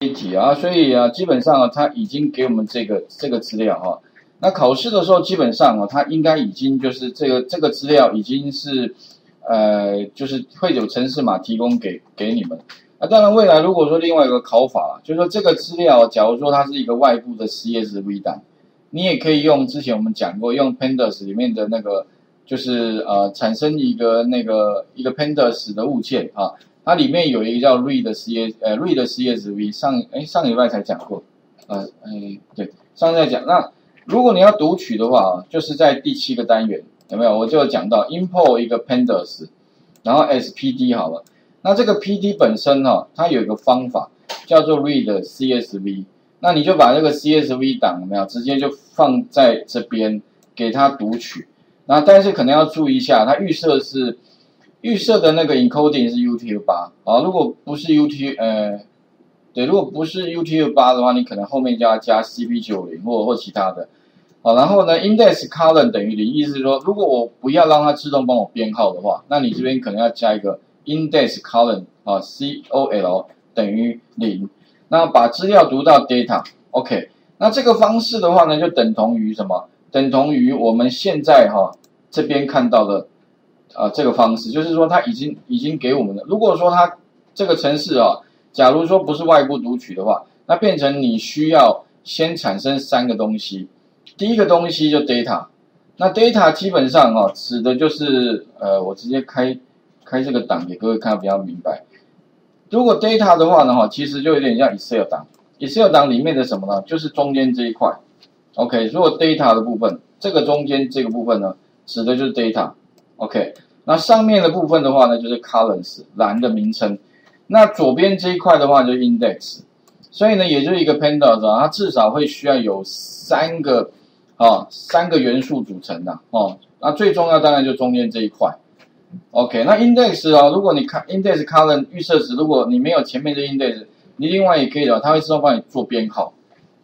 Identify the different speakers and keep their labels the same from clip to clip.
Speaker 1: 一题啊，所以啊，基本上啊，他已经给我们这个这个资料哈。那考试的时候，基本上啊，他应该已经就是这个这个资料已经是呃，就是会有城市码提供给给你们。那当然，未来如果说另外一个考法，就是说这个资料，假如说它是一个外部的 CSV 档，你也可以用之前我们讲过，用 Pandas 里面的那个，就是呃，产生一个那个一个 Pandas 的物件啊。它里面有一个叫 read C S 呃 read CSV 上哎上礼拜才讲过，呃哎对上次在讲那如果你要读取的话啊，就是在第七个单元有没有？我就讲到 import 一个 pandas，然后 S P D 好了，那这个 P D 本身哈，它有一个方法叫做 read CSV，那你就把这个 CSV 档有没有直接就放在这边给它读取，那但是可能要注意一下，它预设是。预设的那个 encoding 是 UTF 八啊，如果不是 UT 呃，对，如果不是 UTF 八的话，你可能后面就要加 CP 九零或或其他的，好，然后呢，index column 等于零，意思是说，如果我不要让它自动帮我编号的话，那你这边可能要加一个 index column 啊，col 等于零，那把资料读到 data，OK，那这个方式的话呢，就等同于什么？等同于我们现在哈这边看到的。啊，这个方式就是说，它已经已经给我们了。如果说它这个程式啊，假如说不是外部读取的话，那变成你需要先产生三个东西。第一个东西就 data，那 data 基本上啊，指的就是呃，我直接开开这个档给各位看比较明白。如果 data 的话呢，哈，其实就有点像 Excel 档，Excel 档里面的什么呢？就是中间这一块。OK，如果 data 的部分，这个中间这个部分呢，指的就是 data。OK。那上面的部分的话呢，就是 columns 栏的名称。那左边这一块的话，就是 index。所以呢，也就是一个 pandas 啊，它至少会需要有三个啊，三个元素组成的哦。那最重要当然就中间这一块。OK，那 index 啊，如果你看 index column 预设值，如果你没有前面的 index，你另外也可以的，它会自动帮你做编号。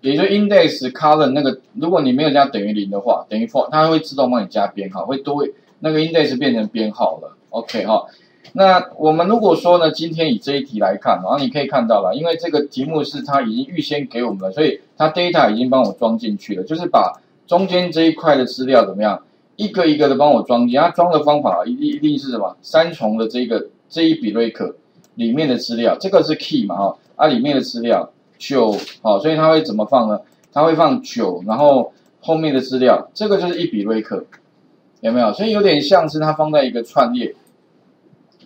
Speaker 1: 也就 index column 那个，如果你没有加等于零的话，等于 for，它会自动帮你加编号，会多。那个 index 变成编号了，OK 哈。那我们如果说呢，今天以这一题来看，然后你可以看到了，因为这个题目是它已经预先给我们了，所以它 data 已经帮我装进去了，就是把中间这一块的资料怎么样，一个一个的帮我装进。它装的方法一定一定是什么？三重的这个这一笔 record 里面的资料，这个是 key 嘛哈，啊里面的资料九，好，所以它会怎么放呢？它会放九，然后后面的资料，这个就是一笔 record。有没有？所以有点像是它放在一个串列，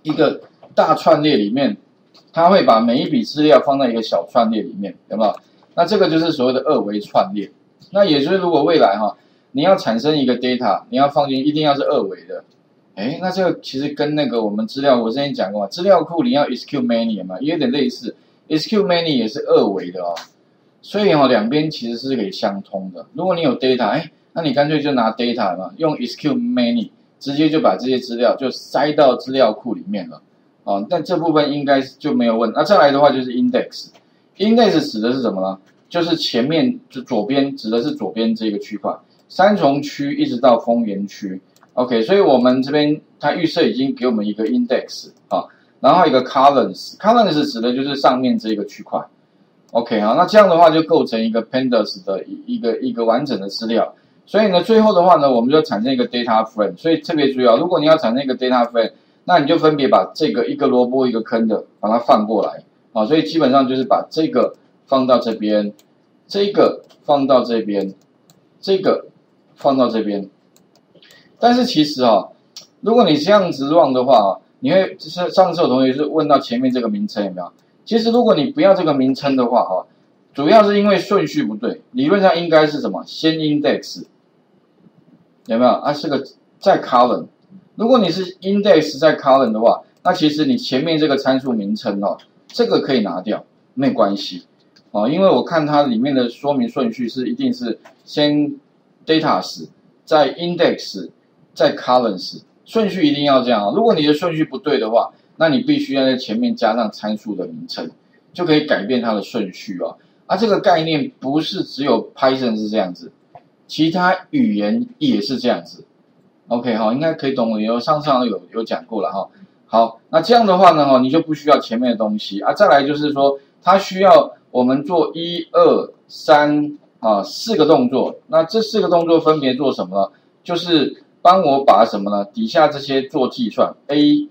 Speaker 1: 一个大串列里面，它会把每一笔资料放在一个小串列里面，有没有？那这个就是所谓的二维串列。那也就是如果未来哈，你要产生一个 data，你要放进，一定要是二维的。哎，那这个其实跟那个我们资料，我之前讲过嘛，资料库你要 SQL many 嘛，也有点类似，SQL many 也是二维的哦。所以哈，两边其实是可以相通的。如果你有 data，哎。那你干脆就拿 data 嘛，用 SQL many 直接就把这些资料就塞到资料库里面了，啊，但这部分应该就没有问。那再来的话就是 index，index 指的是什么呢？就是前面就左边指的是左边这个区块，三重区一直到丰原区，OK，所以我们这边它预设已经给我们一个 index 啊，然后一个 columns，columns 指的就是上面这个区块，OK 啊，那这样的话就构成一个 pandas 的一一个一个完整的资料。所以呢，最后的话呢，我们就产生一个 data frame。所以特别注意啊，如果你要产生一个 data frame，那你就分别把这个一个萝卜一个坑的把它放过来啊。所以基本上就是把这个放到这边，这个放到这边，这个放到这边。但是其实啊，如果你这样子乱的话啊，你会就是上次有同学是问到前面这个名称有没有？其实如果你不要这个名称的话哈，主要是因为顺序不对，理论上应该是什么？先 index。有没有？啊，是个在 column。如果你是 index 在 column 的话，那其实你前面这个参数名称哦，这个可以拿掉，没关系哦。因为我看它里面的说明顺序是一定是先 data 是，在 index，在 columns，顺序一定要这样啊。如果你的顺序不对的话，那你必须要在前面加上参数的名称，就可以改变它的顺序哦。啊，这个概念不是只有 Python 是这样子。其他语言也是这样子，OK 哈，应该可以懂我。有上上有有讲过了哈。好，那这样的话呢哈，你就不需要前面的东西啊。再来就是说，它需要我们做一二三啊四个动作。那这四个动作分别做什么呢？就是帮我把什么呢？底下这些做计算，A、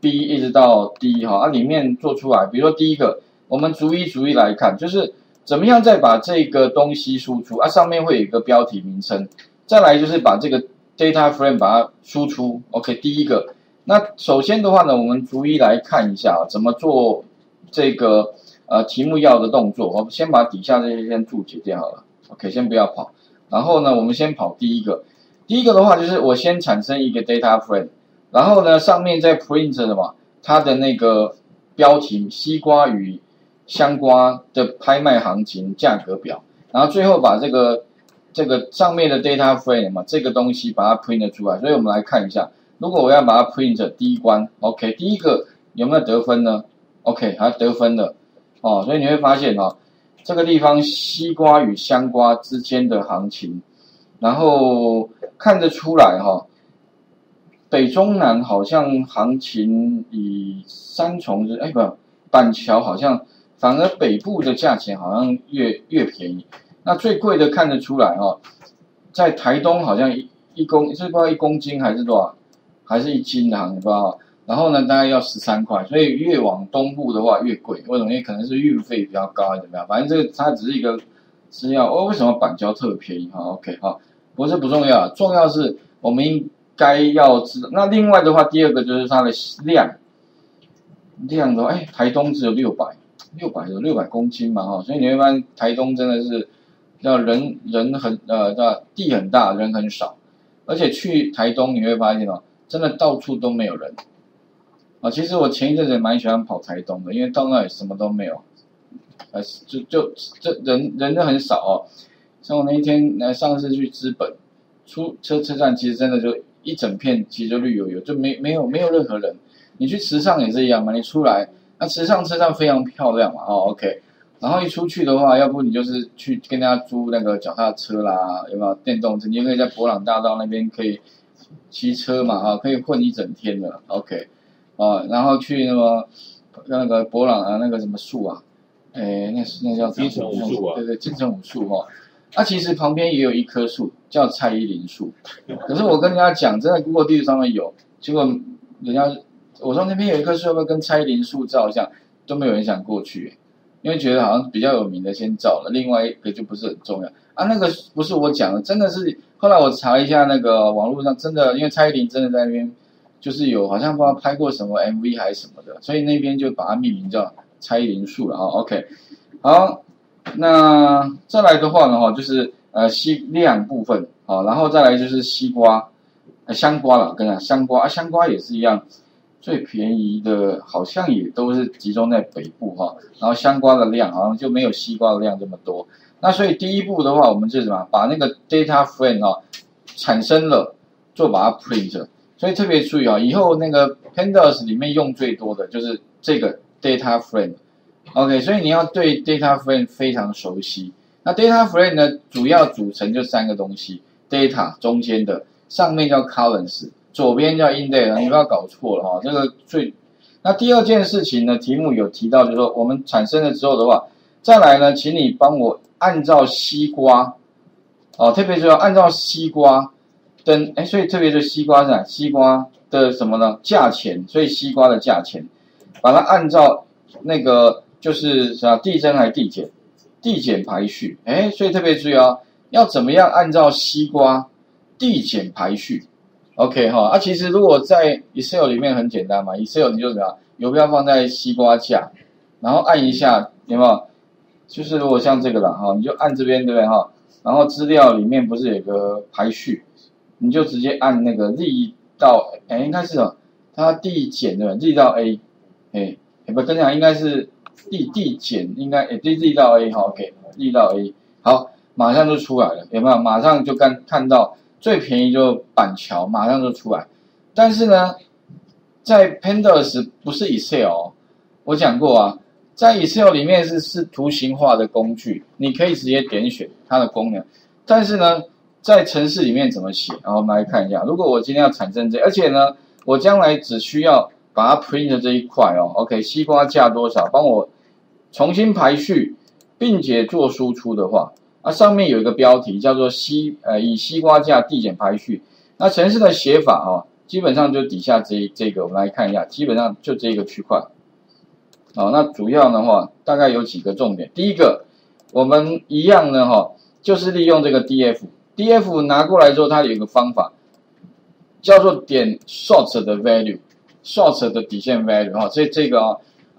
Speaker 1: B 一直到 D 哈，啊里面做出来。比如说第一个，我们逐一逐一来看，就是怎么样再把这个东西输出啊，上面会有一个标题名称。再来就是把这个 data frame 把它输出。OK，第一个。那首先的话呢，我们逐一来看一下怎么做这个呃题目要的动作。我们先把底下这些先注解掉好了。OK，先不要跑。然后呢，我们先跑第一个。第一个的话就是我先产生一个 data frame，然后呢上面再 print 什么？它的那个标题：西瓜与香瓜的拍卖行情价格表。然后最后把这个这个上面的 data frame 嘛，这个东西把它 print 出来。所以我们来看一下。如果我要把它 print 第一关，OK，第一个有没有得分呢？OK，还得分了，哦，所以你会发现哦，这个地方西瓜与香瓜之间的行情，然后看得出来哈，北中南好像行情以三重是哎不，板桥好像反而北部的价钱好像越越便宜，那最贵的看得出来哦，在台东好像一一公是不知道一公斤还是多少。还是一斤的，你知道然后呢，大概要十三块，所以越往东部的话越贵。为什么？因为可能是运费比较高，还是怎么样？反正这个它只是一个资料。哦，为什么板胶特别便宜？哈，OK，哈，不是不重要，重要是我们应该要知道。那另外的话，第二个就是它的量，量的话，哎，台东只有六百，六百有六百公斤嘛，哈，所以你会发现台东真的是要人人很呃，地很大，人很少，而且去台东你会发现哦。真的到处都没有人啊！其实我前一阵子蛮喜欢跑台东的，因为到那里什么都没有，呃，就就这人人都很少哦。像我那一天来上次去资本出车车站，其实真的就一整片，其实就绿油油，就没没有没有任何人。你去池上也是一样嘛，你出来那池上车站非常漂亮嘛，哦，OK。然后一出去的话，要不你就是去跟大家租那个脚踏车啦，有没有电动车？你也可以在博朗大道那边可以。骑车嘛，哈，可以混一整天的，OK，啊，然后去那个那个博朗啊，那个什么树啊，哎，那是那叫
Speaker 2: 金城武树啊，
Speaker 1: 对对，金城武树哈，那其实旁边也有一棵树叫蔡依林树，可是我跟人家讲，真的 Google 地图上面有，结果人家我说那边有一棵树，要不要跟蔡依林树照一下，都没有人想过去，因为觉得好像比较有名的先照了，另外一个就不是很重要啊，那个不是我讲的，真的是。后来我查一下那个网络上，真的，因为蔡依林真的在那边，就是有好像不知道拍过什么 MV 还是什么的，所以那边就把它命名叫蔡依林树了啊。OK，好，那再来的话呢，哈，就是呃西量部分，啊，然后再来就是西瓜，香瓜了，跟讲香瓜啊，香瓜也是一样，最便宜的好像也都是集中在北部哈，然后香瓜的量好像就没有西瓜的量这么多。那所以第一步的话，我们是什么？把那个 data frame 啊产生了，就把它 print。所以特别注意啊，以后那个 pandas 里面用最多的就是这个 data frame。OK，所以你要对 data frame 非常熟悉。那 data frame 呢，主要组成就三个东西：data 中间的，上面叫 columns，左边叫 index，你不要搞错了哈。这个最那第二件事情呢，题目有提到，就是说我们产生了之后的话，再来呢，请你帮我。按照西瓜，哦，特别是要按照西瓜的，哎，所以特别是西瓜是哪？西瓜的什么呢？价钱，所以西瓜的价钱，把它按照那个就是啥递增还是递减？递减排序，哎，所以特别注意哦，要怎么样按照西瓜递减排序？OK 哈，啊，其实如果在 Excel 里面很简单嘛，Excel 你就怎么样，邮票放在西瓜架，然后按一下，有没有？就是如果像这个了哈，你就按这边对不对哈？然后资料里面不是有个排序，你就直接按那个 Z 到哎应该是哦，它递减对吧？Z 到 A，哎，不跟你讲应该是递递减，应该哎 Z 到 A 哈，OK，Z 到 A，好，马上就出来了，有没有？马上就看看到最便宜就板桥，马上就出来。但是呢，在 Pandas 不是 Excel，我讲过啊。在 Excel 里面是是图形化的工具，你可以直接点选它的功能。但是呢，在程式里面怎么写？然后我们来看一下。如果我今天要产生这，而且呢，我将来只需要把它 print 这一块哦。OK，西瓜价多少？帮我重新排序，并且做输出的话，那上面有一个标题叫做西呃以西瓜价递减排序，那城市的写法哦，基本上就底下这这个我们来看一下，基本上就这个区块，好，那主要的话大概有几个重点，第一个我们一样呢哈，就是利用这个 df，df 拿过来之后，它有一个方法叫做点 short 的 value，short 的底线 value 哈，所以这个啊。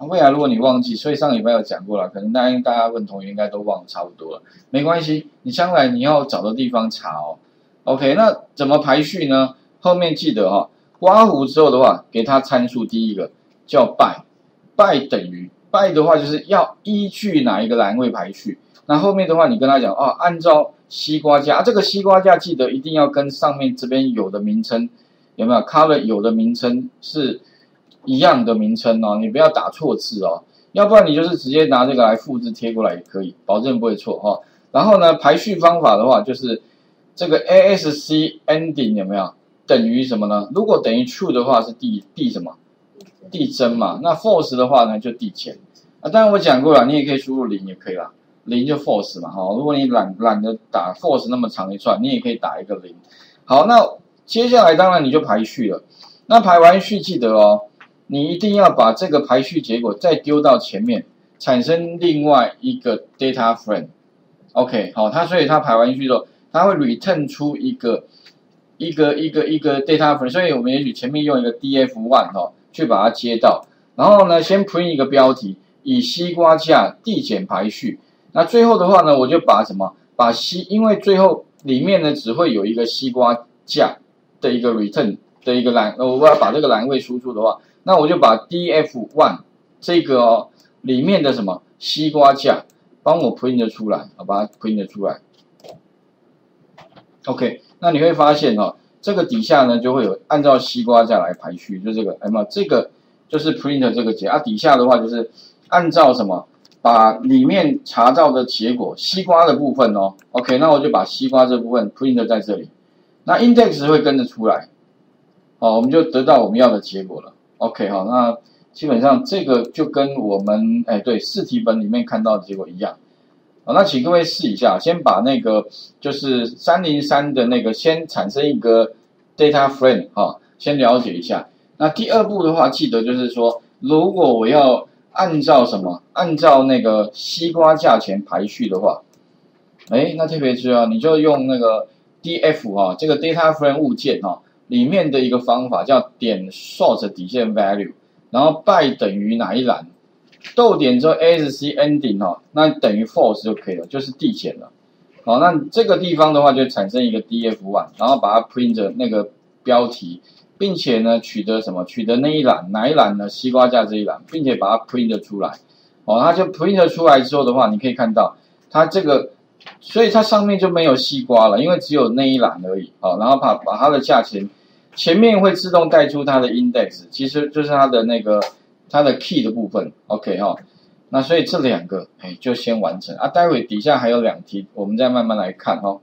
Speaker 1: 未来如果你忘记，所以上礼拜有讲过了，可能大家大家问同学应该都忘差不多了，没关系，你将来你要找的地方查哦。OK，那怎么排序呢？后面记得哈，刮胡之后的话，给它参数第一个叫 by，by 等于 by 的话就是要依据哪一个栏位排序。那后面的话你跟他讲哦，按照西瓜价，这个西瓜价记得一定要跟上面这边有的名称有没有 color 有的名称是。一样的名称哦，你不要打错字哦，要不然你就是直接拿这个来复制贴过来也可以，保证不会错哈。然后呢，排序方法的话，就是这个 ASC ending 有没有等于什么呢？如果等于 true 的话是递递什么？递增嘛。那 false 的话呢就递减啊。当然我讲过了，你也可以输入零也可以啦，零就 false 嘛哈。如果你懒懒得打 false 那么长一串，你也可以打一个零。好，那接下来当然你就排序了。那排完序记得哦。你一定要把这个排序结果再丢到前面，产生另外一个 data frame，OK，好，它所以它排完序之后，它会 return 出一个一个一个一个 data frame，所以我们也许前面用一个 df one 哦，去把它接到，然后呢，先 print 一个标题，以西瓜价递减排序，那最后的话呢，我就把什么，把西，因为最后里面呢只会有一个西瓜价的一个 return 的一个栏，我要把这个栏位输出的话。那我就把 df one 这个哦里面的什么西瓜价帮我 print 出来，好把它 print 出来。OK，那你会发现哦，这个底下呢就会有按照西瓜价来排序，就这个，哎嘛，这个就是 print 这个节啊，底下的话就是按照什么把里面查到的结果西瓜的部分哦，OK，那我就把西瓜这部分 print 在这里，那 index 会跟着出来，好，我们就得到我们要的结果了。OK 好，那基本上这个就跟我们哎对试题本里面看到的结果一样，好，那请各位试一下，先把那个就是三零三的那个先产生一个 data frame 哈，先了解一下。那第二步的话，记得就是说，如果我要按照什么，按照那个西瓜价钱排序的话，哎，那特别重要，你就用那个 df 哈，这个 data frame 物件哈。里面的一个方法叫点 short 底线 value，然后 by 等于哪一栏，逗点之后 ASC ending 哦，那等于 false 就可以了，就是递减了。好，那这个地方的话就产生一个 df one，然后把它 print 那个标题，并且呢取得什么？取得那一栏哪一栏呢？西瓜价这一栏，并且把它 print 出来。哦，它就 print 出来之后的话，你可以看到它这个。所以它上面就没有西瓜了，因为只有那一栏而已。好，然后把把它的价钱前面会自动带出它的 index，其实就是它的那个它的 key 的部分。OK 哈，那所以这两个哎就先完成啊，待会底下还有两题，我们再慢慢来看哈。